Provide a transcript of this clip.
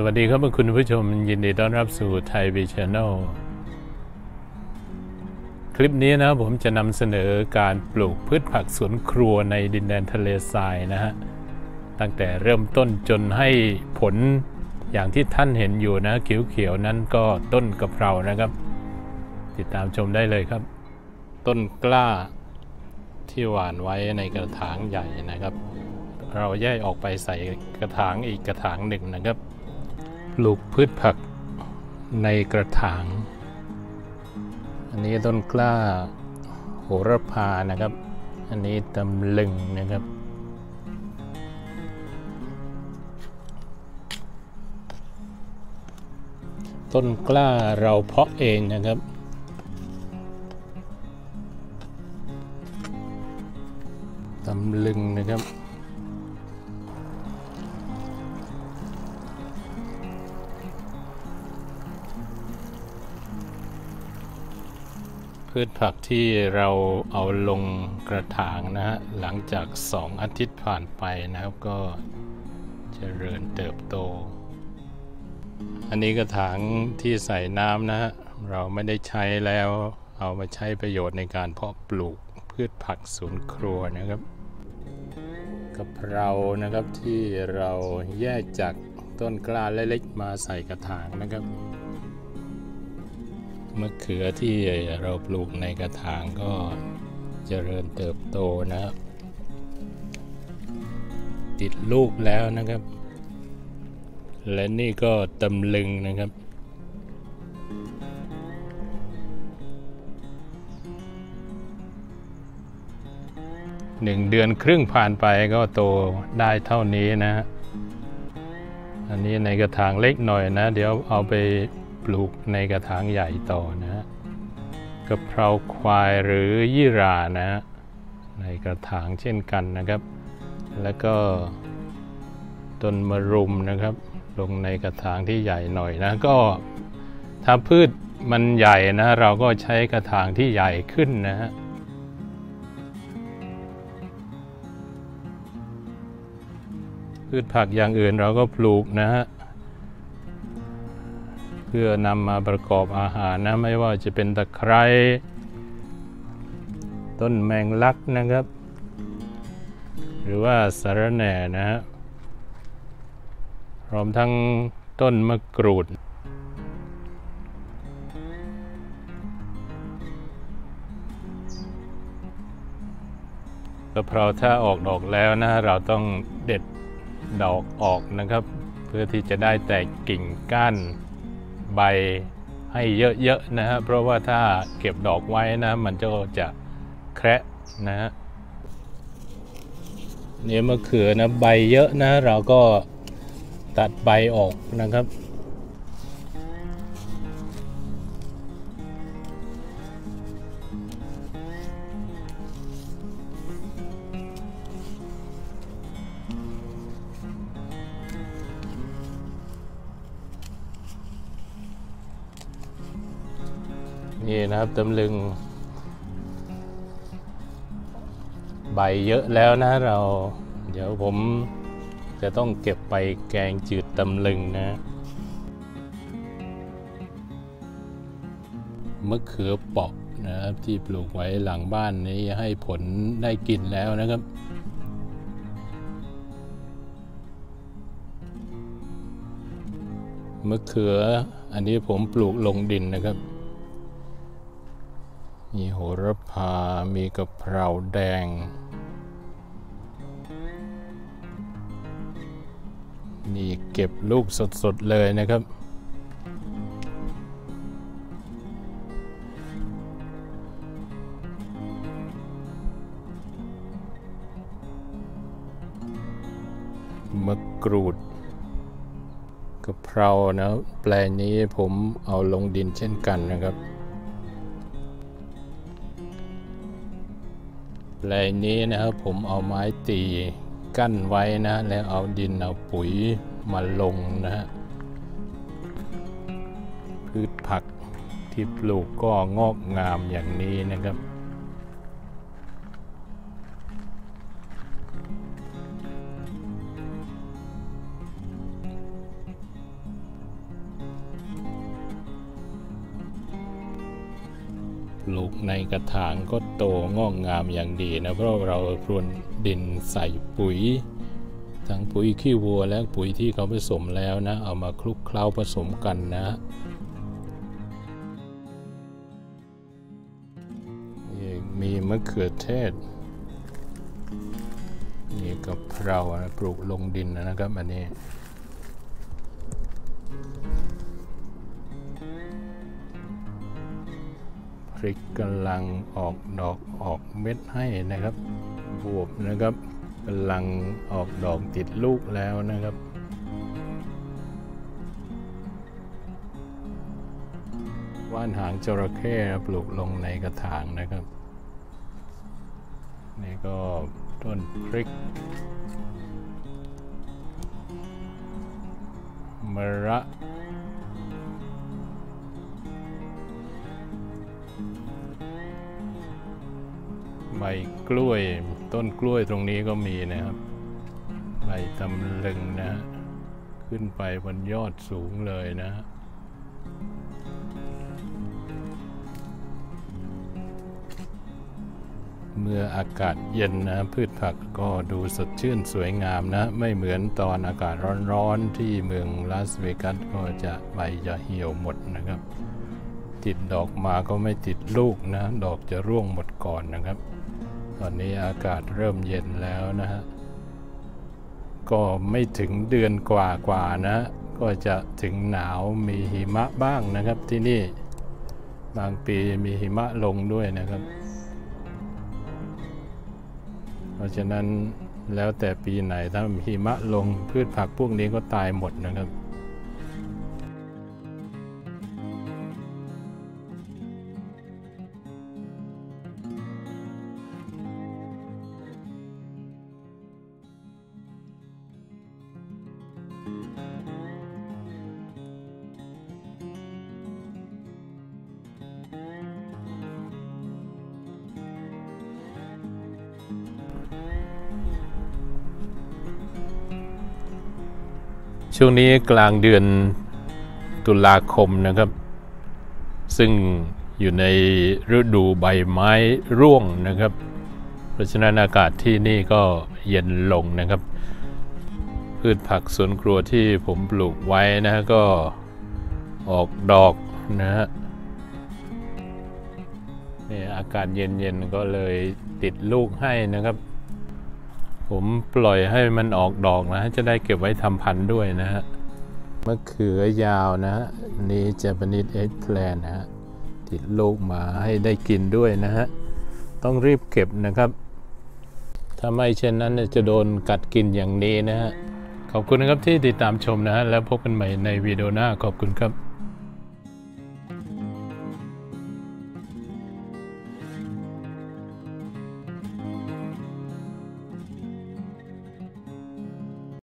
สวัสดีครับคุณผู้ชมยินดีต้อนรับสู่ไทยวีชแนลคลิปนี้นะผมจะนำเสนอการปลูกพืชผักสวนครัวในดินแดนทะเลทรายนะฮะตั้งแต่เริ่มต้นจนให้ผลอย่างที่ท่านเห็นอยู่นะเขียวๆนั้นก็ต้นกะเพรานะครับ ติดตามชมได้เลยครับ ต้นกล้าที่หว่านไว้ในกระถางใหญ่นะครับ เราแยกออกไปใส่กระถางอีกกระถางหนึ่งนะครับ ลูกพืชผักในกระถาง อันนี้ต้นกล้าโหระพานะครับ อันนี้ตำลึงนะครับ ต้นกล้าเราเพาะเองนะครับตำลึงนะครับ พืชผักที่เราเอาลงกระถางนะฮะหลังจาก 2 อาทิตย์ผ่านไปนะครับก็เจริญเติบโต อันนี้กระถางที่ใส่น้ำนะฮะเราไม่ได้ใช้แล้วเอามาใช้ประโยชน์ในการเพาะปลูกพืชผักสวนครัวนะครับกะเพรานะครับที่เราแยกจากต้นกล้าเล็กๆมาใส่กระถางนะครับ มะเขือที่เราปลูกในกระถางก็เจริญเติบโตนะครับ ติดลูกแล้วนะครับ และนี่ก็ตำลึงนะครับหนึ่งเดือนครึ่งผ่านไปก็โตได้เท่านี้นะ อันนี้ในกระถางเล็กหน่อยนะ เดี๋ยวเอาไป ลูกในกระถางใหญ่ต่อนะกะเพราควายหรือยี่รานะฮะในกระถางเช่นกันนะครับ แล้วก็ต้นมะรุมนะครับ ลงในกระถางที่ใหญ่หน่อยนะก็ถ้าพืชมันใหญ่นะเราก็ใช้กระถางที่ใหญ่ขึ้นนะฮะพืชผักอย่างอื่นเราก็ปลูกนะฮะ เพื่อนำมาประกอบอาหารนะไม่ว่าจะเป็นตะไคร้ต้นแมงลักนะครับ หรือว่าสาระแหน่นะฮะพร้อมทั้งต้นมะกรูดกะเพราถ้าออกดอกแล้วนะเราต้องเด็ดดอกออกนะครับ เพื่อที่จะได้แตกกิ่งก้าน ใบให้เยอะๆนะฮะเพราะว่าถ้าเก็บดอกไว้นะมันก็จะแคระนะฮะเนี่ยมะเขือนะใบเยอะนะ เราก็ตัดใบออกนะครับ นี่นะครับตำลึง ใบเยอะแล้วนะเรา เดี๋ยวผมจะต้องเก็บไปแกงจืดตำลึงนะมะเขือเปาะนะครับที่ปลูกไว้หลังบ้านนี้ให้ผลได้กินแล้วนะครับ มะเขืออันนี้ผมปลูกลงดินนะครับ มีโหระพา มีกะเพราแดง นี่เก็บลูกสดๆเลยนะครับ มะกรูดกะเพรานะแปลงนี้ผมเอาลงดินเช่นกันนะครับ แปลงนี้นะครับผมเอาไม้ตีกั้นไว้นะ แล้วเอาดินเอาปุ๋ยมาลงนะฮะพืชผักที่ปลูกก็งอกงามอย่างนี้นะครับ ลูกในกระถางก็โตงอกงามอย่างดีนะ เพราะเราพรวนดินใส่ปุ๋ย ทั้งปุ๋ยขี้วัวและปุ๋ยที่เขาผสมแล้วนะ เอามาคลุกเคล้าผสมกันนะมีมะเขือเทศมีกะเพรานะปลูกลงดินนะครับอันนี้ พริกกำลังออกดอกออกเม็ดให้นะครับบวบนะครับกำลังออกดอกติดลูกแล้วนะครับว่านหางจระเข้ปลูกลงในกระถางนะครับ นี่ก็ต้นพริกมะระ ใบกล้วยต้นกล้วยตรงนี้ก็มีนะครับ ใบตำลึงนะขึ้นไปบนยอดสูงเลยนะเมื่ออากาศเย็นนะพืชผักก็ดูสดชื่นสวยงามนะ ไม่เหมือนตอนอากาศร้อนๆที่เมืองลาสเวกัสก็จะใบจะเหี่ยวหมดนะครับ ติดดอกมาก็ไม่ติดลูกนะ ดอกจะร่วงหมดก่อนนะครับ ตอนนี้อากาศเริ่มเย็นแล้วนะฮะ ก็ไม่ถึงเดือนกว่ากว่านะ ก็จะถึงหนาวมีหิมะบ้างนะครับที่นี่ บางปีมีหิมะลงด้วยนะครับ เพราะฉะนั้นแล้วแต่ปีไหนถ้าหิมะลงพืชผักพวกนี้ก็ตายหมดนะครับ ช่วงนี้กลางเดือนตุลาคมนะครับ ซึ่งอยู่ในฤดูใบไม้ร่วงนะครับ เพราะฉะนั้นอากาศที่นี่ก็เย็นลงนะครับ พืชผักสวนครัวที่ผมปลูกไว้นะก็ออกดอกนะฮะนี่อากาศเย็นๆก็เลยติดลูกให้นะครับ ผมปล่อยให้มันออกดอกนะจะได้เก็บไว้ทำพันธุ์ด้วยนะฮะมะเขือยาวนะฮะนี่ Japanese eggplant นะฮะติดลูกมาให้ได้กินด้วยนะฮะต้องรีบเก็บนะครับ ถ้าไม่เช่นนั้นจะโดนกัดกินอย่างนี้นะฮะขอบคุณนะครับที่ติดตามชมนะฮะแล้วพบกันใหม่ในวิดีโอหน้าขอบคุณครับ